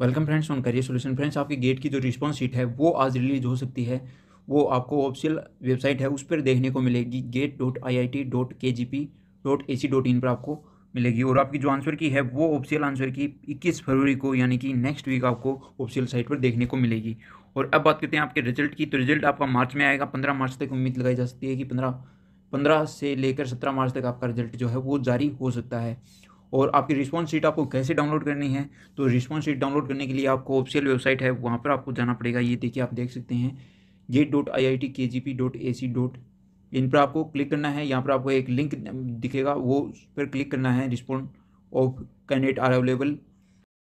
Welcome friends on career solution friends आपकी GATE की जो रिस्पॉन्स शीट है, वो आज रिलीज़ हो सकती है। वो आपको ऑफिशियल वेबसाइट है, उस पर देखने को मिलेगी। Gate dot I I T dot K G P dot A C dot in पर आपको मिलेगी। और आपकी जो आंसर की है, वो ऑफिशियल आंसर की 21 फरवरी को, यानी कि नेक्स्ट वीक आपको ऑफिशियल साइट पर देखने को मिलेगी। और अब बात करते हैं आपके रिज़ल्ट की। तो रिज़ल्ट आपका मार्च में आएगा। पंद्रह मार्च तक उम्मीद लगाई जा सकती है कि पंद्रह पंद्रह से लेकर सत्रह मार्च तक आपका रिज़ल्ट जो है, वो जारी हो सकता है। और आपकी रिस्पॉन्स शीट आपको कैसे डाउनलोड करनी है तो रिस्पॉन्स शीट डाउनलोड करने के लिए आपको ऑफिशियल वेबसाइट है, वहाँ पर आपको जाना पड़ेगा। ये देखिए, आप देख सकते हैं, ये dot I I T K G P dot A C dot in पर आपको क्लिक करना है। यहाँ पर आपको एक लिंक दिखेगा, वो पर क्लिक करना है response of candidate are available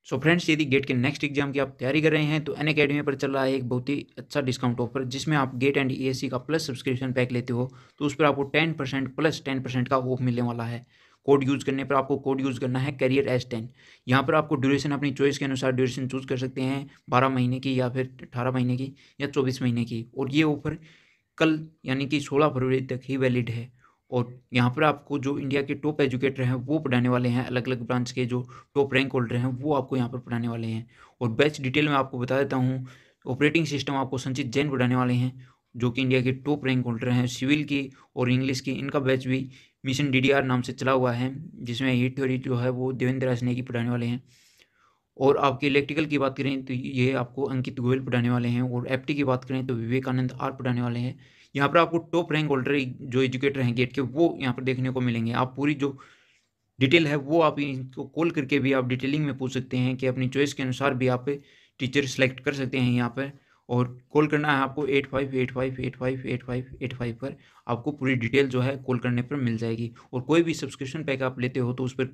so friends यदि गेट के नेक्स्ट एग्ज़ाम की आप तैयारी कर रहे हैं तो एन अकेडमी पर चल रहा है एक बहुत ही अच्छा डिस्काउंट ऑफ़र जिसमें आप गेट एंड ई का प्लस सब्सक्रिप्शन पैक लेते हो तो उस पर आपको ten percent plus ten percent का ऑफ़ मिलने वाला है। कोड यूज़ करने पर आपको कोड यूज़ करना है करियर एस टेन यहाँ पर आपको ड्यूरेशन अपनी चॉइस के अनुसार ड्यूरेशन चूज़ कर सकते हैं, बारह महीने की या फिर अठारह महीने की या चौबीस महीने की। और ये ऑफ़र कल, यानी कि सोलह फरवरी तक ही वैलिड है। और यहाँ पर आपको जो इंडिया के टॉप एजुकेटर हैं, वो पढ़ाने वाले हैं अलग अलग ब्रांच के जो टॉप रैंक होल्डर हैं, वो आपको यहाँ पर पढ़ाने वाले हैं। और बैच डिटेल में आपको बता देता हूँ ऑपरेटिंग सिस्टम आपको संचित जैन पढ़ाने वाले हैं, जो कि इंडिया के टॉप रैंक होल्डर हैं सिविल की और इंग्लिश की, इनका बैच भी मिशन डीडीआर नाम से चला हुआ है, जिसमें हीट थ्योरी जो है, वो देवेंद्र राजने की पढ़ाने वाले हैं। और आपके इलेक्ट्रिकल की बात करें तो ये आपको अंकित गोयल पढ़ाने वाले हैं, और एफ़ की बात करें तो विवेकानंद आर पढ़ाने वाले हैं। यहाँ पर आपको टॉप रैंक होल्डर जो एजुकेटर हैं गेट के, वो यहाँ पर देखने को मिलेंगे। आप पूरी जो डिटेल है, वो आप इनको कॉल करके भी आप डिटेलिंग में पूछ सकते हैं कि अपनी चॉइस के अनुसार भी आप टीचर सेलेक्ट कर सकते हैं यहाँ पर। और कॉल करना है आपको eight five eight five eight five eight five eight five पर आपको पूरी डिटेल जो है कॉल करने पर मिल जाएगी। और कोई भी सब्सक्रिप्शन पैक आप लेते हो तो उस पर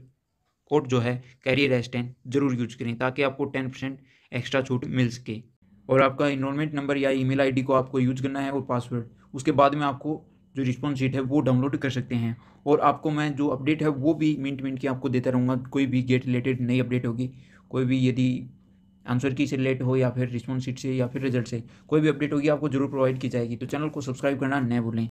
कोड जो है कैरियर एस टेन ज़रूर यूज़ करें ताकि आपको टेन परसेंट एक्स्ट्रा छूट मिल सके। और आपका इनरोलमेंट नंबर या ईमेल आईडी को आपको यूज़ करना है और पासवर्ड उसके बाद में आपको जो रिस्पॉन्स शीट है वो डाउनलोड कर सकते हैं। और आपको मैं जो अपडेट है वो भी मिनट मिनट की आपको देता रहूँगा। कोई भी गेट रिलेटेड नई अपडेट होगी, कोई भी यदि आंसर की से रिलेट हो या फिर रिस्पॉन्स शीट से या फिर रिज़ल्ट से कोई भी अपडेट होगी, आपको ज़रूर प्रोवाइड की जाएगी। तो चैनल को सब्सक्राइब करना न भूलें।